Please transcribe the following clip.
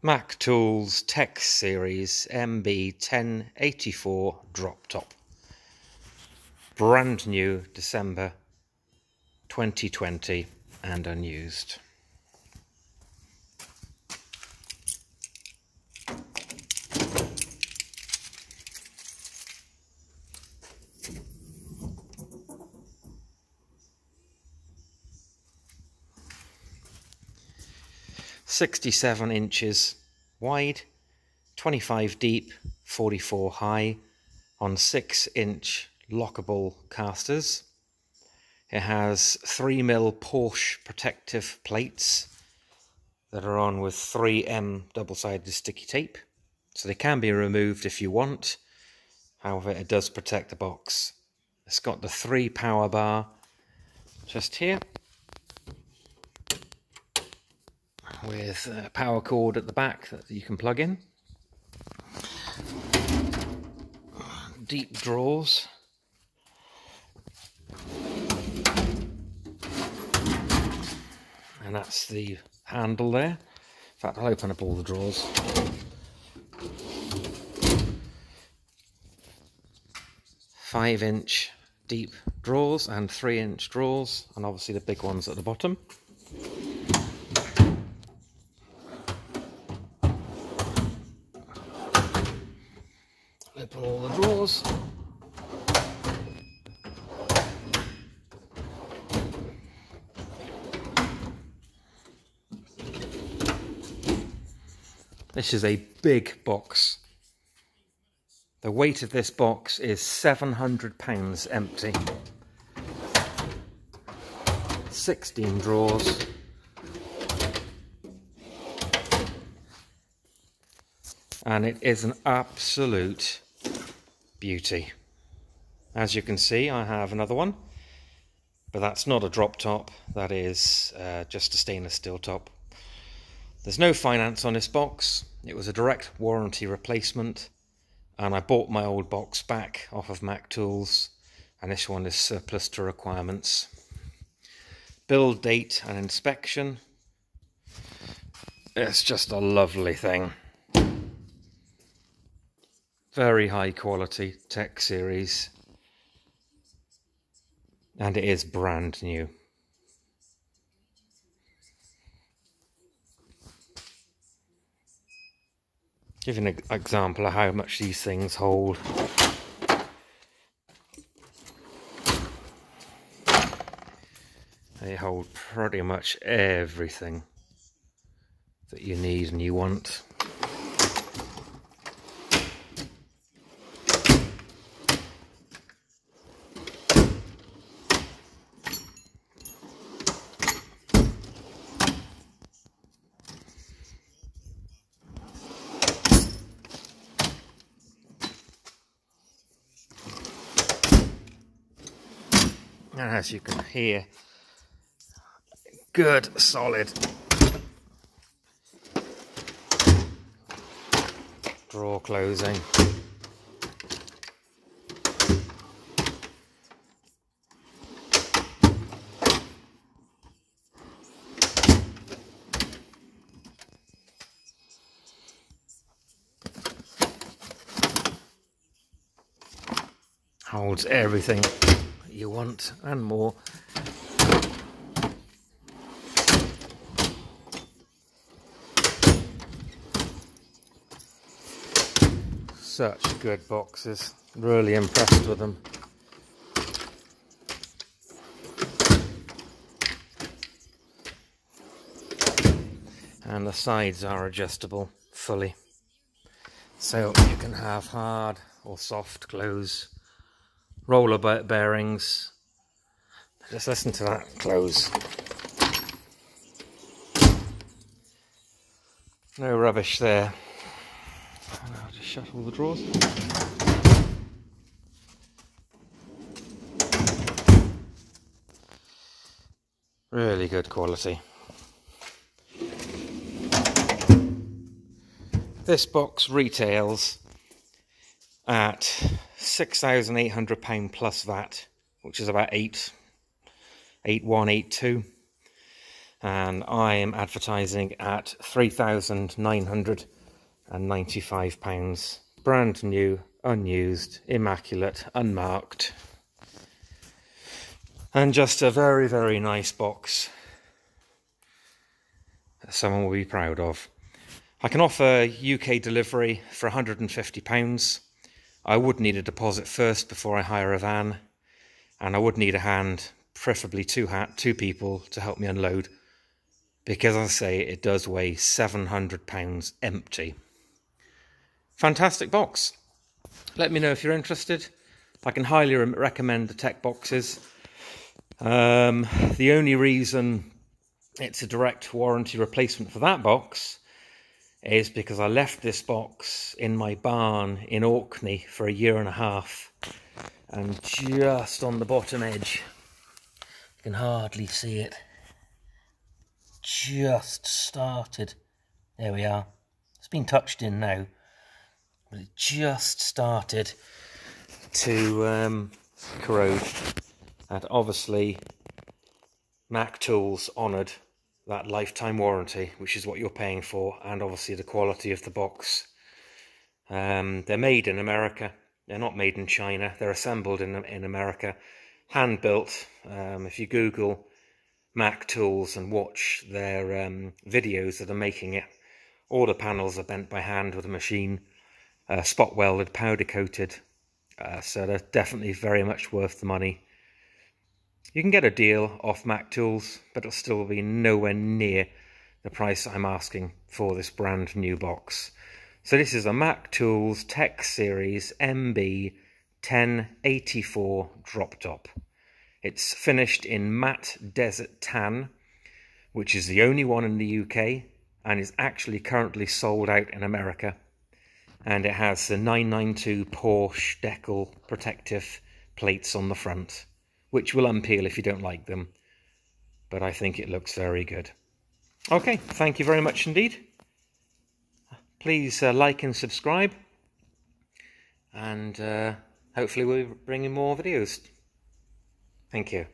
Mac Tools Tech Series MB1084 drop top. Brand new December 2020 and unused. Sixty-seven inches wide, twenty-five deep, forty-four high, on six-inch lockable casters. It has 3mm Porsche protective plates that are on with 3M double-sided sticky tape. So they can be removed if you want. However, it does protect the box. It's got the three power bar just here. With a power cord at the back that you can plug in. Deep drawers and that's the handle there. In fact, I'll open up all the drawers. Five inch deep drawers and three inch drawers, and obviously the big ones at the bottom. Open This is a big box. The weight of this box is 700 pounds empty. 16 drawers. And it is an absolute beauty. As you can see, I have another one, but that's not a drop top, that is uh, just a stainless steel top. There's no finance on this box. It was a direct warranty replacement and I bought my old box back off of Mac Tools and this one is surplus to requirements. Build date and inspection. It's just a lovely thing. Very high quality tech series and it is brand new. give you an example of how much these things hold. They hold pretty much everything that you need and you want. And as you can hear, good solid drawer closing. Holds everything you want and more. Such good boxes, really impressed with them. And the sides are adjustable fully. So you can have hard or soft close roller bearings. Just listen to that close. No rubbish there. And I'll just shut all the drawers. Really good quality. This box retails at £6,800 plus VAT, which is about 8, 8182. and I am advertising at £3,995. Brand new, unused, immaculate, unmarked. And just a very, very nice box that someone will be proud of. I can offer UK delivery for £150. I would need a deposit first before I hire a van, and I would need a hand, preferably two, hat, two people, to help me unload because as I say, it does weigh £700 empty. Fantastic box. Let me know if you're interested. I can highly recommend the tech boxes. Um, the only reason it's a direct warranty replacement for that box is because I left this box in my barn in Orkney for a year and a half and just on the bottom edge you can hardly see it just started. There we are. It's been touched in now, but it just started to um, corrode. And obviously, Mac Tools honoured that lifetime warranty, which is what you're paying for, and obviously the quality of the box. Um, they're made in America. They're not made in China. They're assembled in in America, hand built. Um, if you Google Mac tools and watch their um, videos that are making it. All the panels are bent by hand with a machine, uh, spot welded, powder coated, uh, so they're definitely very much worth the money. You can get a deal off Mac Tools, but it'll still be nowhere near the price I'm asking for this brand new box. So this is a Mac Tools Tech Series MB 1084 drop top. It's finished in matte desert tan, which is the only one in the UK and is actually currently sold out in America. And it has the 992 Porsche decal protective plates on the front, which will unpeel if you don't like them. But I think it looks very good. Okay, thank you very much indeed. Please uh, like and subscribe. And uh, hopefully we'll be bringing more videos. Thank you.